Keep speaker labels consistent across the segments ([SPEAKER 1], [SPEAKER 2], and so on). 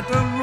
[SPEAKER 1] Like the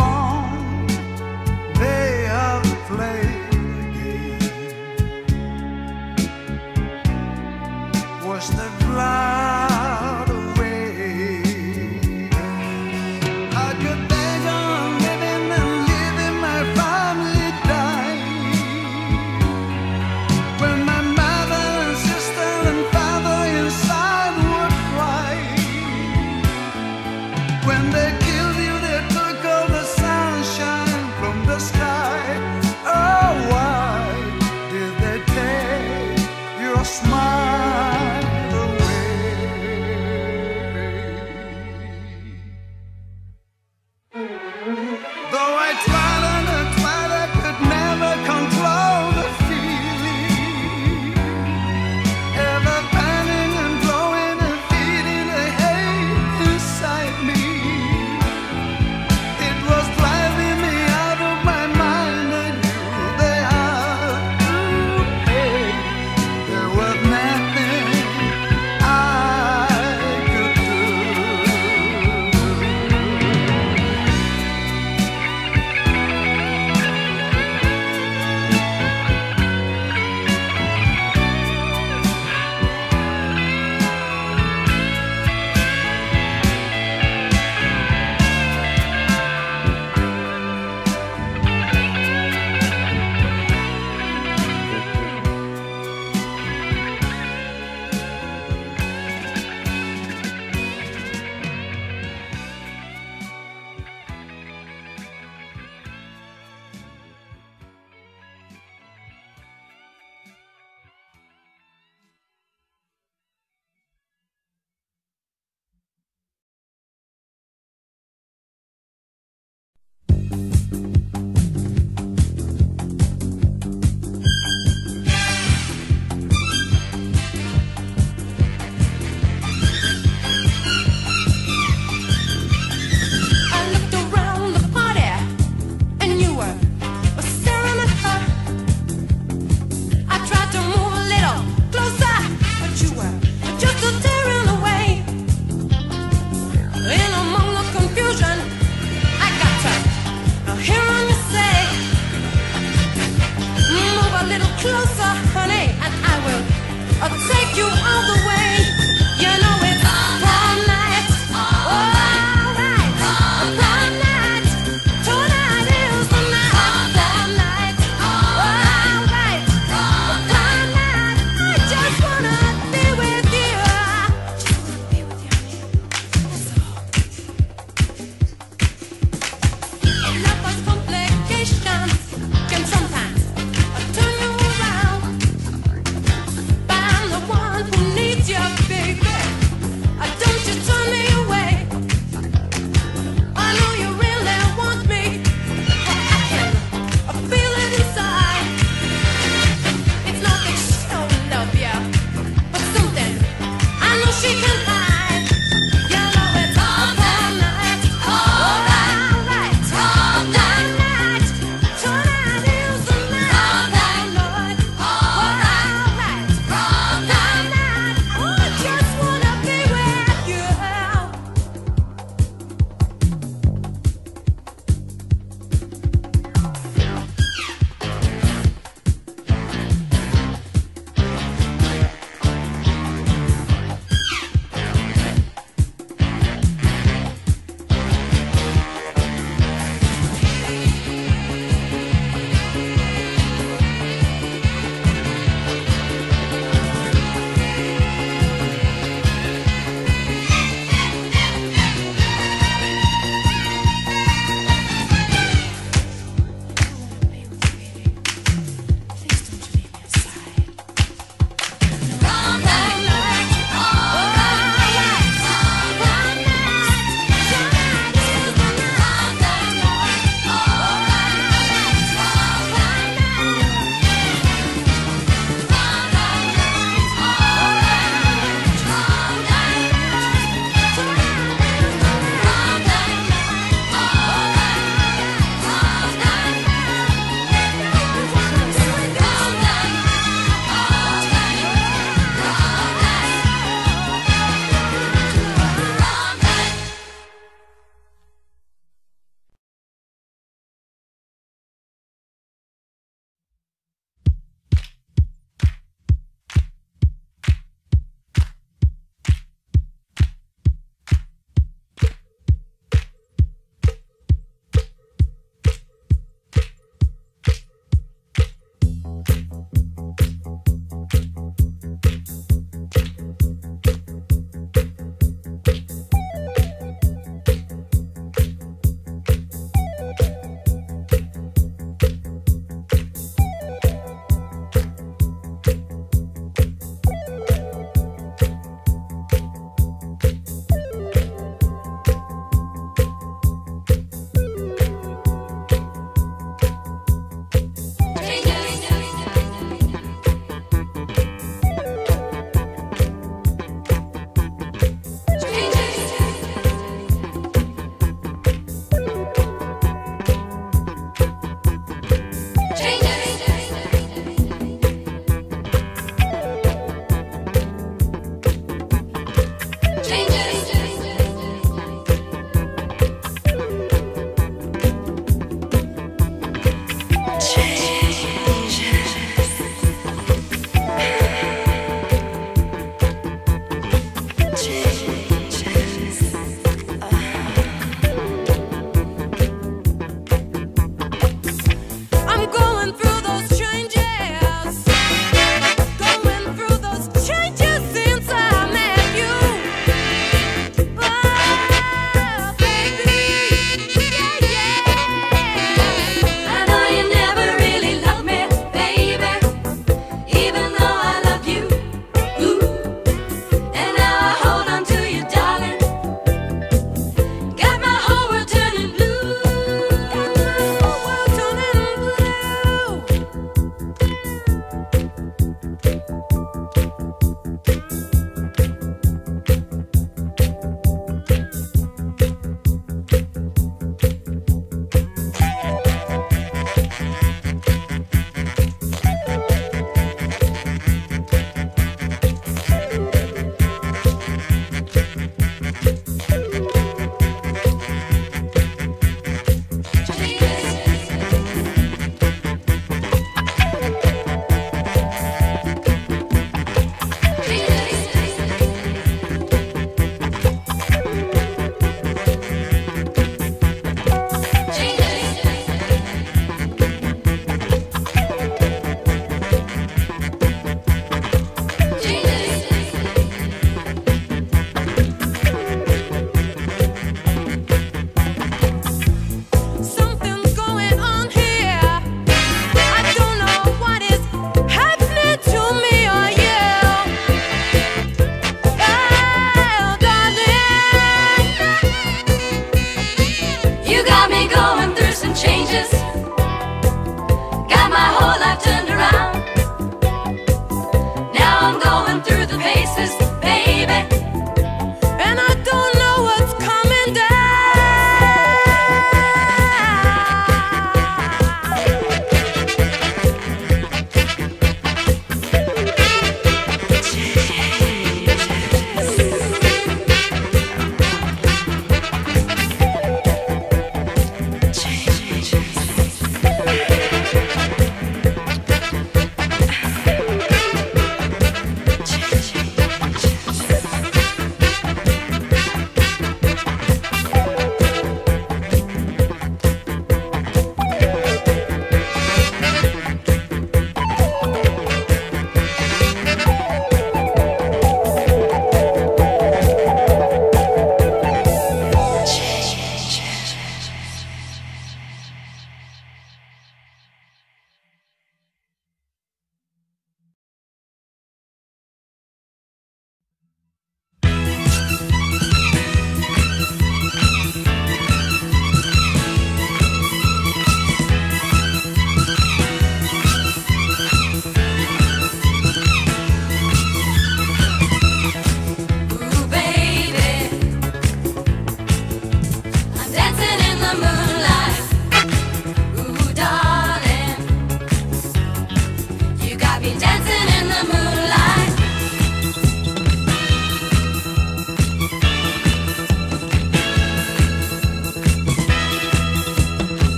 [SPEAKER 1] going through some changes.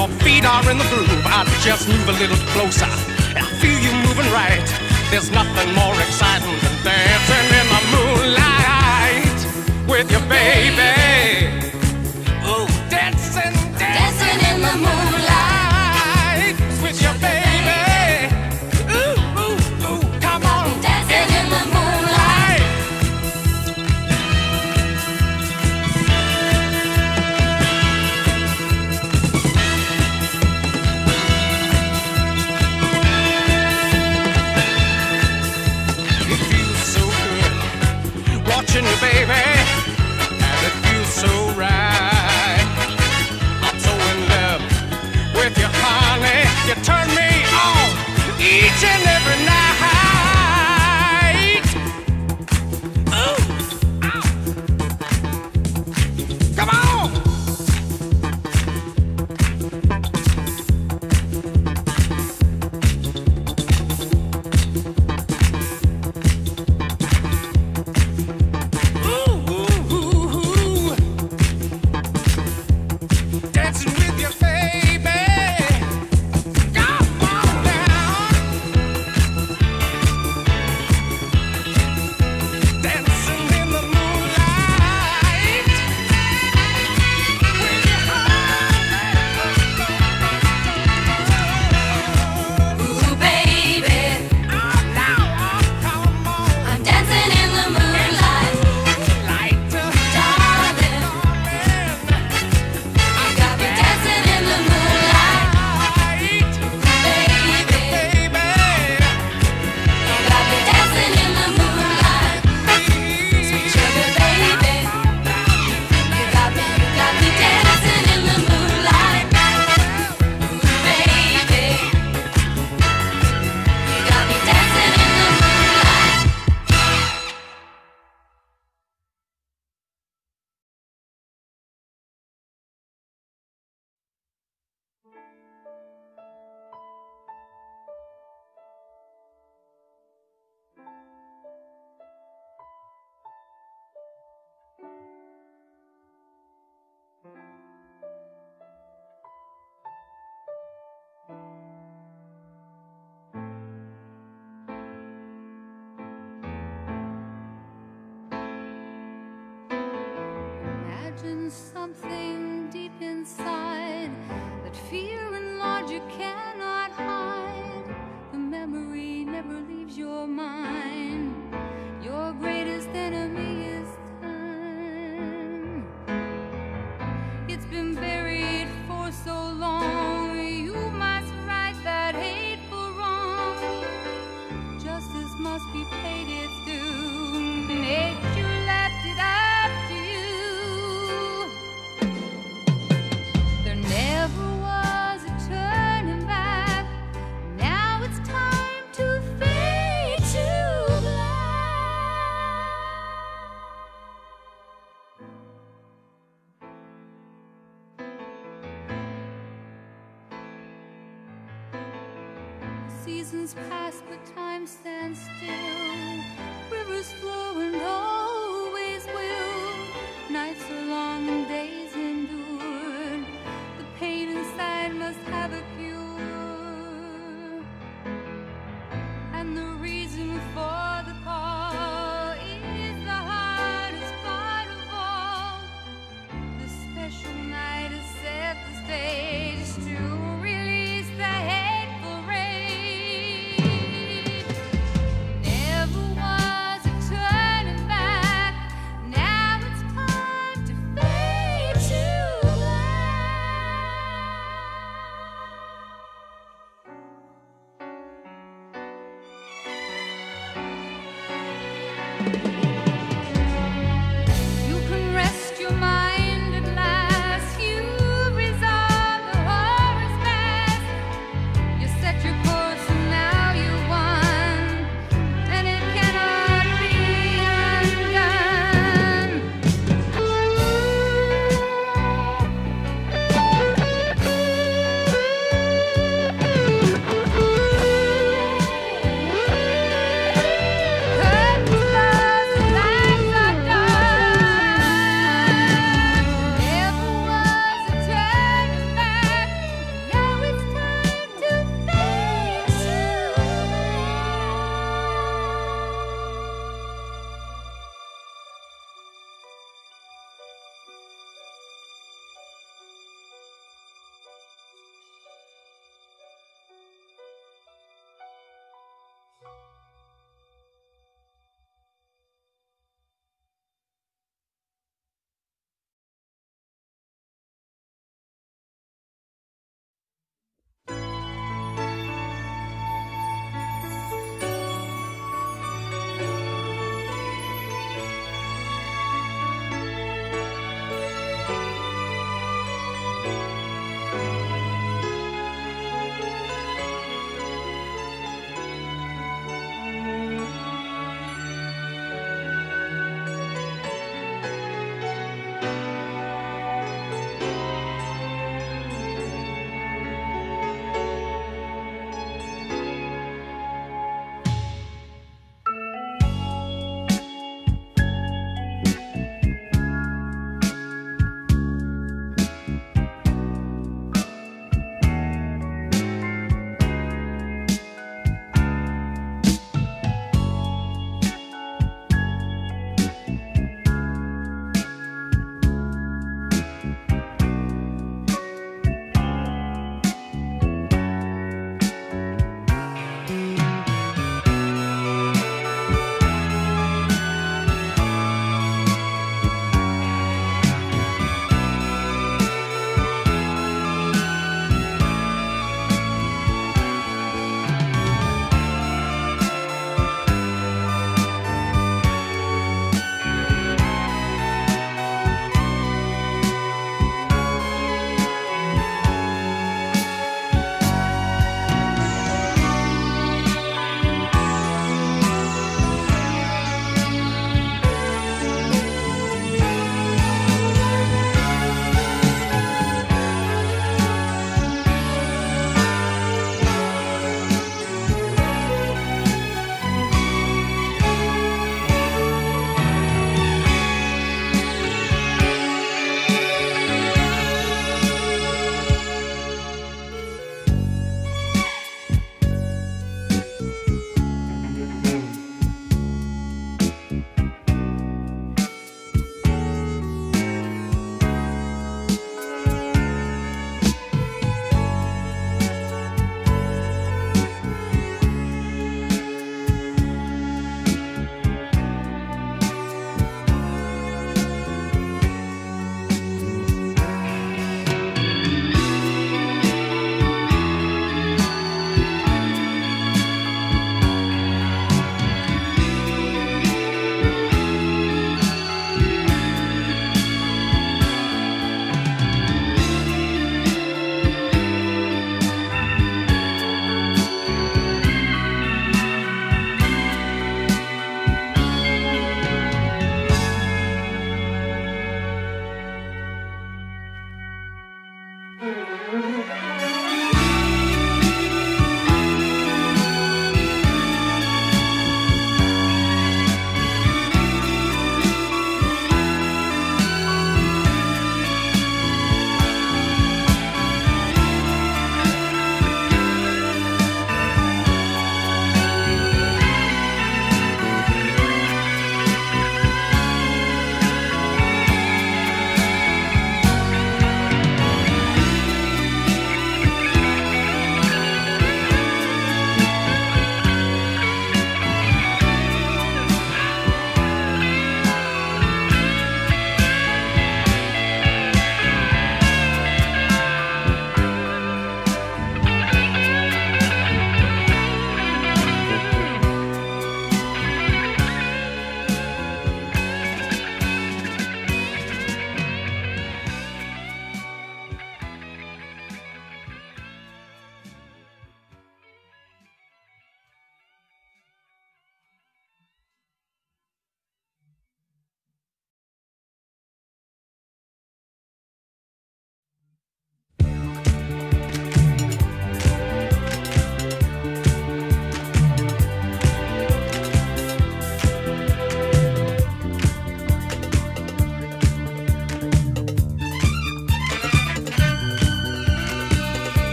[SPEAKER 1] your
[SPEAKER 2] feet are in the groove. I just move a little closer. I feel you moving right. There's nothing more exciting than dancing in the moonlight with your baby. hard you
[SPEAKER 3] cannot hide. The memory never leaves your mind.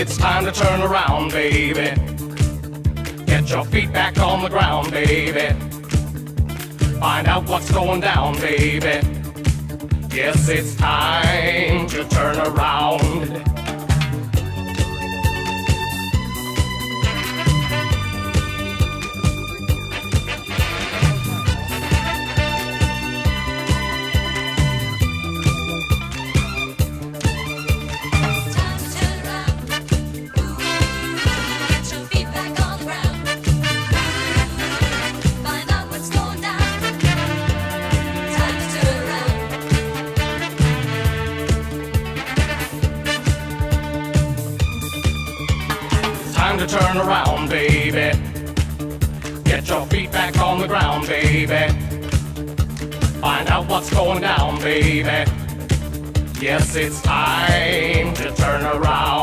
[SPEAKER 3] It's time to
[SPEAKER 4] turn around, baby. Get your feet back on the ground, baby. Find out what's going down, baby. Yes, it's time to turn around. baby. Find out what's going down, baby. Yes, it's time to turn around.